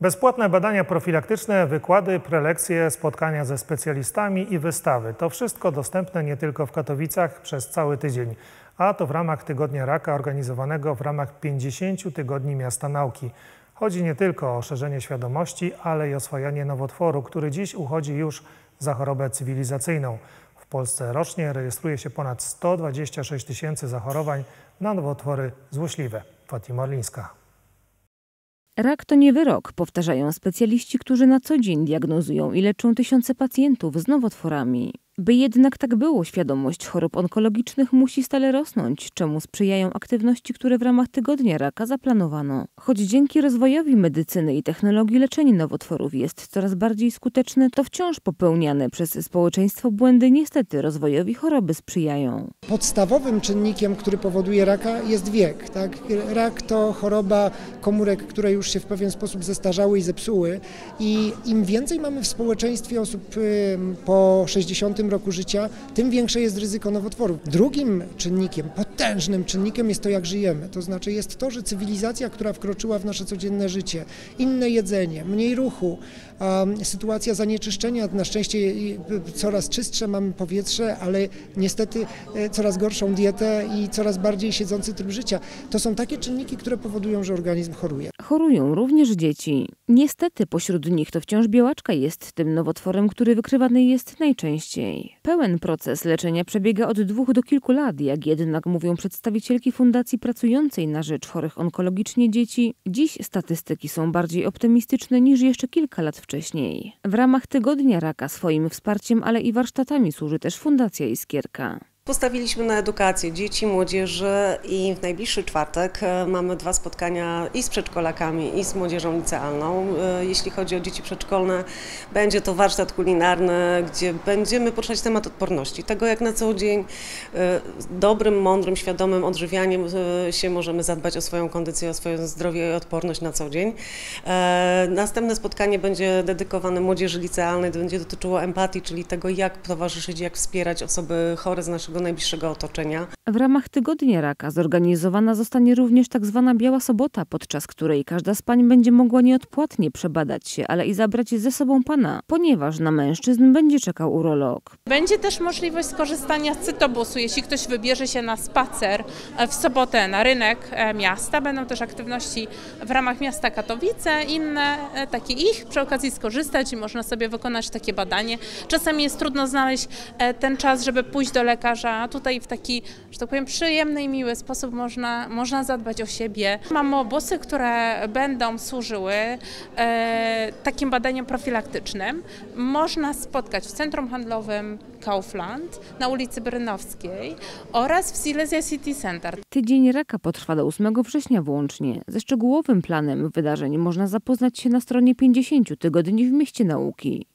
Bezpłatne badania profilaktyczne, wykłady, prelekcje, spotkania ze specjalistami i wystawy. To wszystko dostępne nie tylko w Katowicach przez cały tydzień, a to w ramach Tygodnia Raka organizowanego w ramach 50 Tygodni Miasta Nauki. Chodzi nie tylko o szerzenie świadomości, ale i oswajanie nowotworu, który dziś uchodzi już za chorobę cywilizacyjną. W Polsce rocznie rejestruje się ponad 126 tysięcy zachorowań na nowotwory złośliwe. Fatima Orlińska. Rak to nie wyrok, powtarzają specjaliści, którzy na co dzień diagnozują i leczą tysiące pacjentów z nowotworami. By jednak tak było, świadomość chorób onkologicznych musi stale rosnąć, czemu sprzyjają aktywności, które w ramach Tygodnia Raka zaplanowano. Choć dzięki rozwojowi medycyny i technologii leczenie nowotworów jest coraz bardziej skuteczne, to wciąż popełniane przez społeczeństwo błędy niestety rozwojowi choroby sprzyjają. Podstawowym czynnikiem, który powoduje raka jest wiek. Tak? Rak to choroba komórek, które już się w pewien sposób zestarzały i zepsuły i im więcej mamy w społeczeństwie osób po 60 roku życia, tym większe jest ryzyko nowotworów. Drugim czynnikiem, potężnym czynnikiem jest to, jak żyjemy. To znaczy jest to, że cywilizacja, która wkroczyła w nasze codzienne życie, inne jedzenie, mniej ruchu, sytuacja zanieczyszczenia, na szczęście coraz czystsze mamy powietrze, ale niestety e, coraz gorszą dietę i coraz bardziej siedzący tryb życia. To są takie czynniki, które powodują, że organizm choruje. Chorują również dzieci. Niestety pośród nich to wciąż białaczka jest tym nowotworem, który wykrywany jest najczęściej. Pełen proces leczenia przebiega od dwóch do kilku lat, jak jednak mówią przedstawicielki fundacji pracującej na rzecz chorych onkologicznie dzieci. Dziś statystyki są bardziej optymistyczne niż jeszcze kilka lat wcześniej. W ramach Tygodnia Raka swoim wsparciem, ale i warsztatami służy też Fundacja Iskierka. Postawiliśmy na edukację dzieci, młodzieży i w najbliższy czwartek e, mamy dwa spotkania i z przedszkolakami, i z młodzieżą licealną. E, jeśli chodzi o dzieci przedszkolne, będzie to warsztat kulinarny, gdzie będziemy poruszać temat odporności. Tego, jak na co dzień e, dobrym, mądrym, świadomym odżywianiem się możemy zadbać o swoją kondycję, o swoje zdrowie i odporność na co dzień. Następne spotkanie będzie dedykowane młodzieży licealnej, będzie dotyczyło empatii, czyli tego, jak towarzyszyć, jak wspierać osoby chore z naszego naszego najbliższego otoczenia. W ramach Tygodnia Raka zorganizowana zostanie również tak zwana Biała Sobota, podczas której każda z pań będzie mogła nieodpłatnie przebadać się, ale i zabrać ze sobą pana, ponieważ na mężczyzn będzie czekał urolog. Będzie też możliwość skorzystania z cytobusu, jeśli ktoś wybierze się na spacer w sobotę na rynek e, miasta. Będą też aktywności w ramach miasta Katowice, inne e, takie ich, przy okazji skorzystać i można sobie wykonać takie badanie. Czasami jest trudno znaleźć e, ten czas, żeby pójść do lekarza, tutaj w taki, że tak powiem, przyjemny i miły sposób można, można zadbać o siebie. Mamy obosy, które będą służyły e, takim badaniom profilaktycznym. Można spotkać w centrum handlowym Kaufland na ulicy Brynowskiej oraz w Silesia City Center. Tydzień Raka potrwa do 8 września włącznie. Ze szczegółowym planem wydarzeń można zapoznać się na stronie 50 Tygodni w Mieście Nauki.